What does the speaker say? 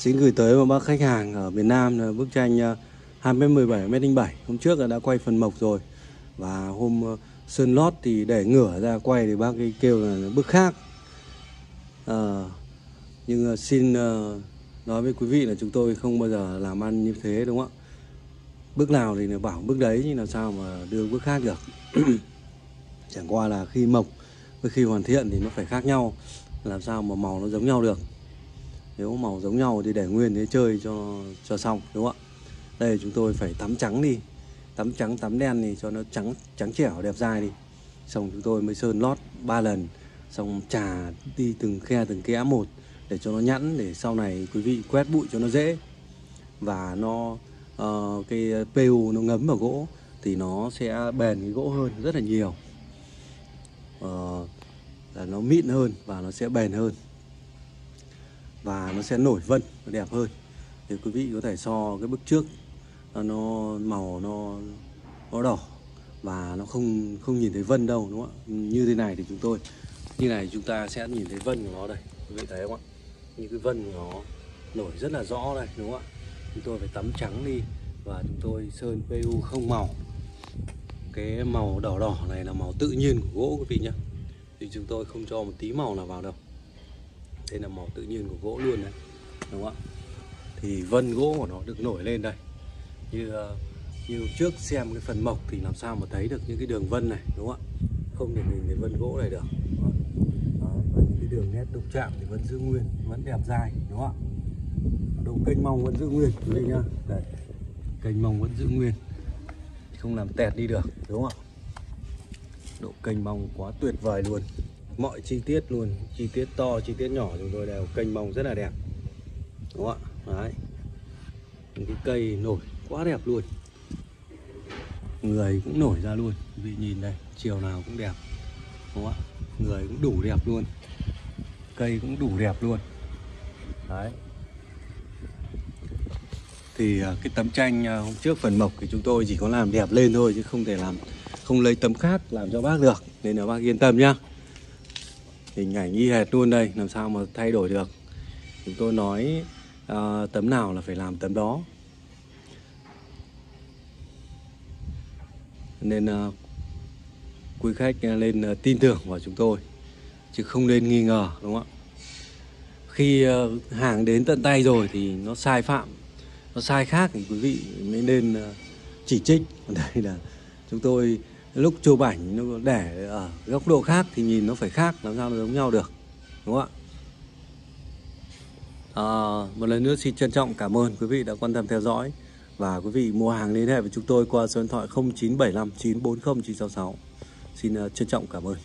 Xin gửi tới một bác khách hàng ở miền Nam là bức tranh ờ, 2m17 m07 Hôm trước là đã quay phần mộc rồi. Và hôm ờ, sơn lót thì để ngửa ra quay thì bác ấy kêu là bức khác. À, Nhưng xin nói với quý vị là chúng tôi không bao giờ làm ăn như thế đúng không ạ? Bước nào thì bảo bước đấy nhưng làm sao mà đưa bước khác được. Chẳng qua là khi mộc với khi hoàn thiện thì nó phải khác nhau. Làm sao mà màu nó giống nhau được nếu màu giống nhau thì để nguyên thế chơi cho cho xong đúng không ạ? Đây chúng tôi phải tắm trắng đi. Tắm trắng tắm đen thì cho nó trắng trắng trẻo đẹp dai đi. Xong chúng tôi mới sơn lót ba lần. Xong trà đi từng khe từng kẽ một để cho nó nhẵn để sau này quý vị quét bụi cho nó dễ. Và nó uh, cái PU nó ngấm vào gỗ thì nó sẽ bền cái gỗ hơn rất là nhiều. Uh, là nó mịn hơn và nó sẽ bền hơn và nó sẽ nổi vân nó đẹp hơn. Thì quý vị có thể so cái bức trước à, nó màu nó nó đỏ và nó không không nhìn thấy vân đâu, đúng không ạ? Như thế này thì chúng tôi, như này chúng ta sẽ nhìn thấy vân của nó đây, quý vị thấy không ạ? Như cái vân của nó nổi rất là rõ đây, đúng không ạ? Chúng tôi phải tắm trắng đi và chúng tôi sơn PU không màu. Cái màu đỏ đỏ này là màu tự nhiên của gỗ, quý vị nhé thì chúng tôi không cho một tí màu nào vào đâu đây là màu tự nhiên của gỗ luôn đấy đúng không ạ? Thì vân gỗ của nó được nổi lên đây. Như ờ, như trước xem cái phần mộc thì làm sao mà thấy được những cái đường vân này đúng không ạ? Không thể nhìn thấy vân gỗ này được. Đó. Đó. và những cái đường nét đục chạm thì vẫn giữ nguyên vẫn đẹp dài, đúng không ạ? Độ kênh mong vẫn giữ nguyên đây nhá. Đây kênh mong vẫn giữ nguyên. Không làm tẹt đi được đúng không ạ? Độ kênh mong quá tuyệt vời luôn mọi chi tiết luôn, chi tiết to, chi tiết nhỏ chúng tôi đều kênh mông rất là đẹp. Đúng không ạ? Đấy. Những cái cây nổi quá đẹp luôn. Người cũng nổi ra luôn. Vì nhìn đây, chiều nào cũng đẹp. Đúng không ạ? Người cũng đủ đẹp luôn. Cây cũng đủ đẹp luôn. Đấy. Thì à, cái tấm tranh à, hôm trước phần mộc thì chúng tôi chỉ có làm đẹp lên thôi chứ không thể làm, không lấy tấm khác làm cho bác được. Nên là bác yên tâm nhá hình ảnh y hệt luôn đây làm sao mà thay đổi được. Chúng tôi nói uh, tấm nào là phải làm tấm đó. Nên uh, quý khách nên uh, tin tưởng vào chúng tôi chứ không nên nghi ngờ đúng không ạ? Khi uh, hàng đến tận tay rồi thì nó sai phạm nó sai khác thì quý vị mới nên uh, chỉ trích. Đây là chúng tôi lúc chụp ảnh nó để ở góc độ khác thì nhìn nó phải khác làm sao nó giống nhau được đúng không ạ? À, một lần nữa xin trân trọng cảm ơn quý vị đã quan tâm theo dõi và quý vị mua hàng liên hệ với chúng tôi qua số điện thoại 0975 940 966 xin uh, trân trọng cảm ơn.